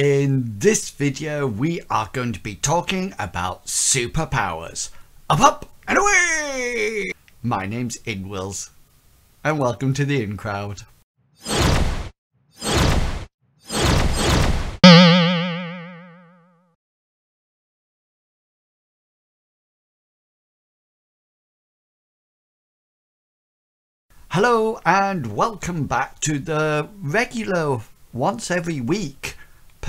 In this video, we are going to be talking about superpowers. Up, up, and away! My name's Inwils, and welcome to the In Crowd. Hello and welcome back to the regular once every week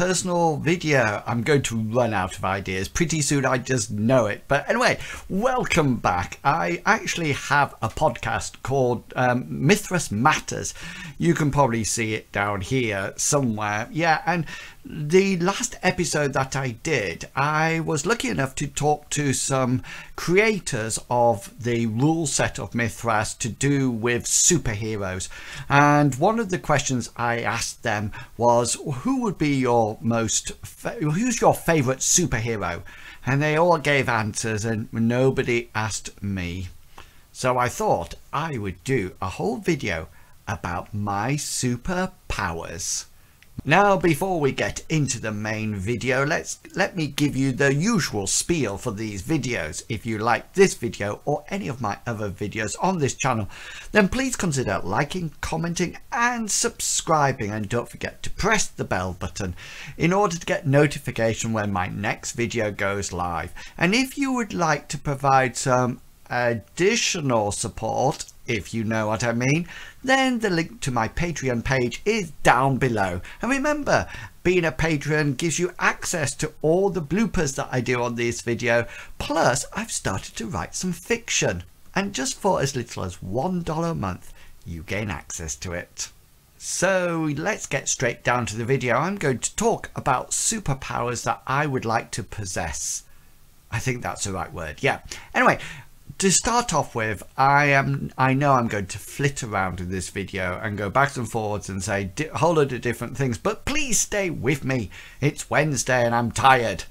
personal video. I'm going to run out of ideas pretty soon, I just know it. But anyway, welcome back. I actually have a podcast called um, Mythras Matters. You can probably see it down here somewhere. Yeah, and the last episode that I did, I was lucky enough to talk to some creators of the rule set of Mythras to do with superheroes. And one of the questions I asked them was, who would be your most, who's your favorite superhero? And they all gave answers and nobody asked me. So I thought I would do a whole video about my superpowers. Now before we get into the main video let's let me give you the usual spiel for these videos. If you like this video or any of my other videos on this channel then please consider liking, commenting and subscribing and don't forget to press the bell button in order to get notification when my next video goes live. And if you would like to provide some additional support if you know what I mean, then the link to my Patreon page is down below. And remember, being a patron gives you access to all the bloopers that I do on this video. Plus, I've started to write some fiction. And just for as little as $1 a month, you gain access to it. So let's get straight down to the video. I'm going to talk about superpowers that I would like to possess. I think that's the right word. Yeah. Anyway, to start off with, I am I know I'm going to flit around in this video and go backwards and forwards and say a whole load of different things, but please stay with me. It's Wednesday and I'm tired.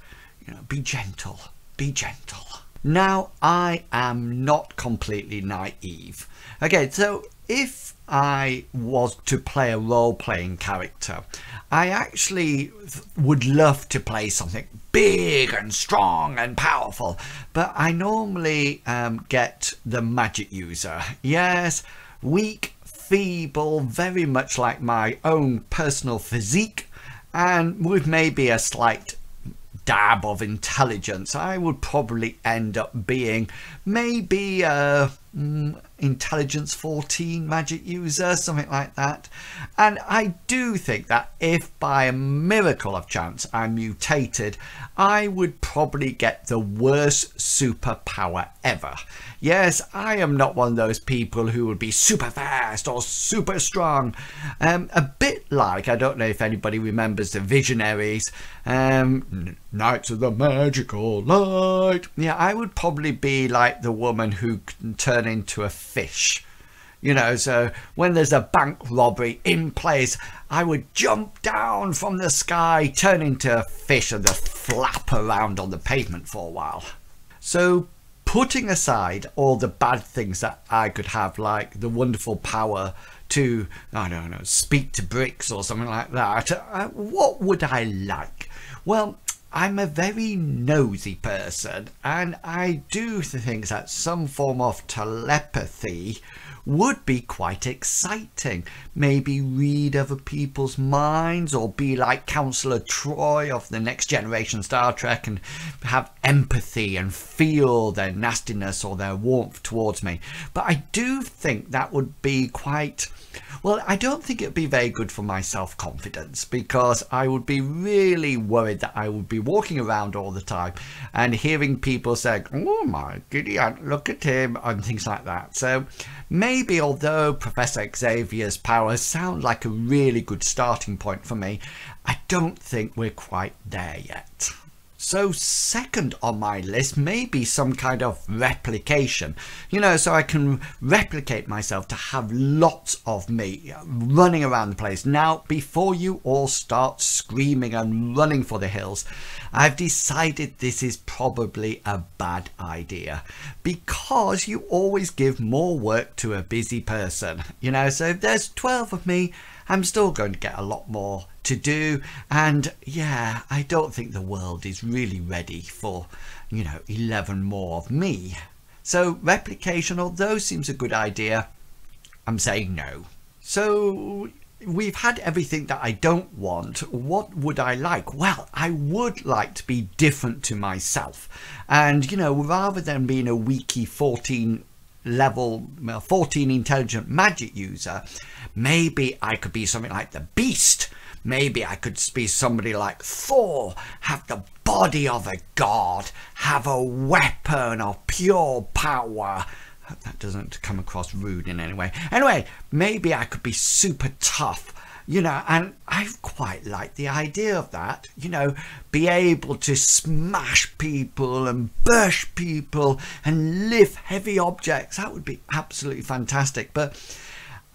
You know, be gentle, be gentle. Now, I am not completely naive. Okay, so if I was to play a role-playing character, I actually would love to play something big and strong and powerful, but I normally um, get the magic user. Yes, weak, feeble, very much like my own personal physique, and with maybe a slight dab of intelligence, I would probably end up being maybe a mm, intelligence 14 magic user, something like that. And I do think that if by a miracle of chance I mutated, I would probably get the worst superpower ever. Yes, I am not one of those people who would be super fast or super strong. Um, a bit like, I don't know if anybody remembers the Visionaries, um, Knights of the Magical Light. Yeah, I would probably be like the woman who can turn into a fish. You know, so when there's a bank robbery in place, I would jump down from the sky, turn into a fish and just flap around on the pavement for a while. So putting aside all the bad things that I could have, like the wonderful power to, I don't know, speak to bricks or something like that, uh, what would I like? Well, I'm a very nosy person and I do think that some form of telepathy would be quite exciting. Maybe read other people's minds or be like Counselor Troi of the Next Generation Star Trek and have empathy and feel their nastiness or their warmth towards me. But I do think that would be quite well, I don't think it'd be very good for my self-confidence because I would be really worried that I would be walking around all the time and hearing people saying, oh my Gideon, look at him and things like that. So maybe although Professor Xavier's powers sound like a really good starting point for me, I don't think we're quite there yet. So second on my list may be some kind of replication, you know, so I can replicate myself to have lots of me running around the place. Now, before you all start screaming and running for the hills, I've decided this is probably a bad idea because you always give more work to a busy person, you know, so if there's 12 of me, I'm still going to get a lot more to do. And yeah, I don't think the world is really ready for, you know, 11 more of me. So replication, although seems a good idea, I'm saying no. So we've had everything that I don't want. What would I like? Well, I would like to be different to myself. And, you know, rather than being a weaky 14 level, 14 intelligent magic user, maybe I could be something like the Beast. Maybe I could be somebody like Thor, have the body of a god, have a weapon of pure power, that doesn't come across rude in any way. Anyway, maybe I could be super tough, you know, and I quite like the idea of that, you know, be able to smash people and burst people and lift heavy objects. That would be absolutely fantastic. But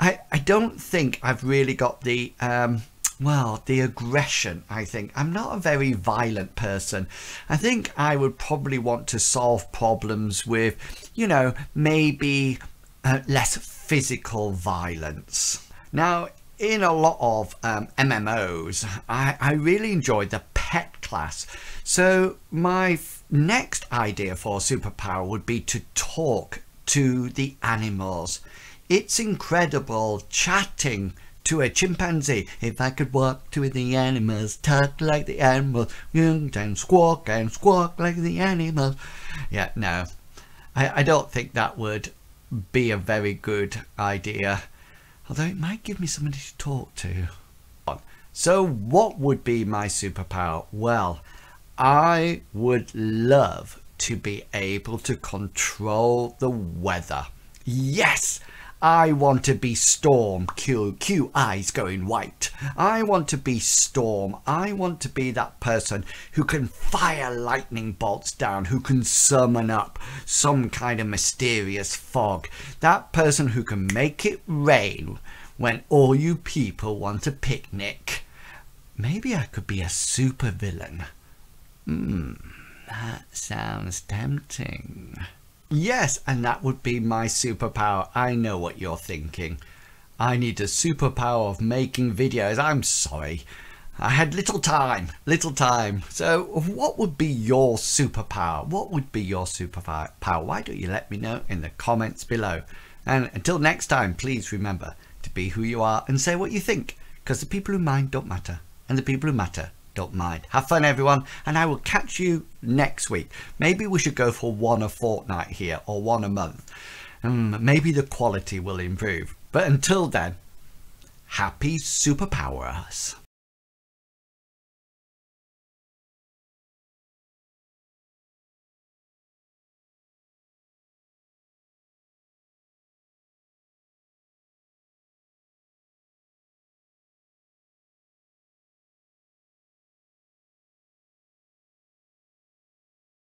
I, I don't think I've really got the, um, well, the aggression, I think. I'm not a very violent person. I think I would probably want to solve problems with, you know, maybe uh, less physical violence. Now, in a lot of um, MMOs, I, I really enjoyed the pet class. So my next idea for superpower would be to talk to the animals. It's incredible chatting to a chimpanzee. If I could walk to the animals, talk like the animals, and squawk and squawk like the animals. Yeah, no, I, I don't think that would be a very good idea. Although it might give me somebody to talk to. So what would be my superpower? Well, I would love to be able to control the weather. Yes, I want to be Storm. Q, Q eyes going white. I want to be Storm. I want to be that person who can fire lightning bolts down, who can summon up some kind of mysterious fog. That person who can make it rain when all you people want a picnic. Maybe I could be a supervillain. Hmm, that sounds tempting. Yes, and that would be my superpower. I know what you're thinking. I need a superpower of making videos. I'm sorry. I had little time, little time. So what would be your superpower? What would be your superpower? Why don't you let me know in the comments below? And until next time, please remember to be who you are and say what you think because the people who mind don't matter and the people who matter don't mind. Have fun everyone and I will catch you next week. Maybe we should go for one a fortnight here or one a month. Um, maybe the quality will improve. But until then, happy superpowers.